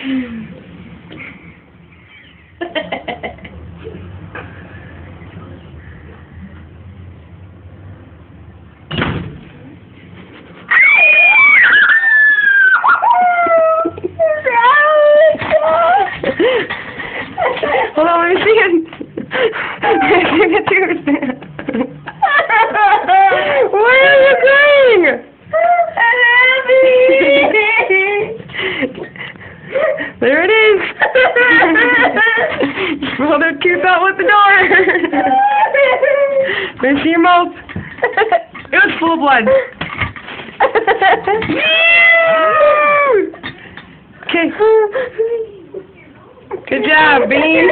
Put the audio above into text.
Hold on, let me see it. Let me see the tears. There it is. Pull their tooth out with the door. See your mouth. It was full of blood. Okay. Good job, Bean.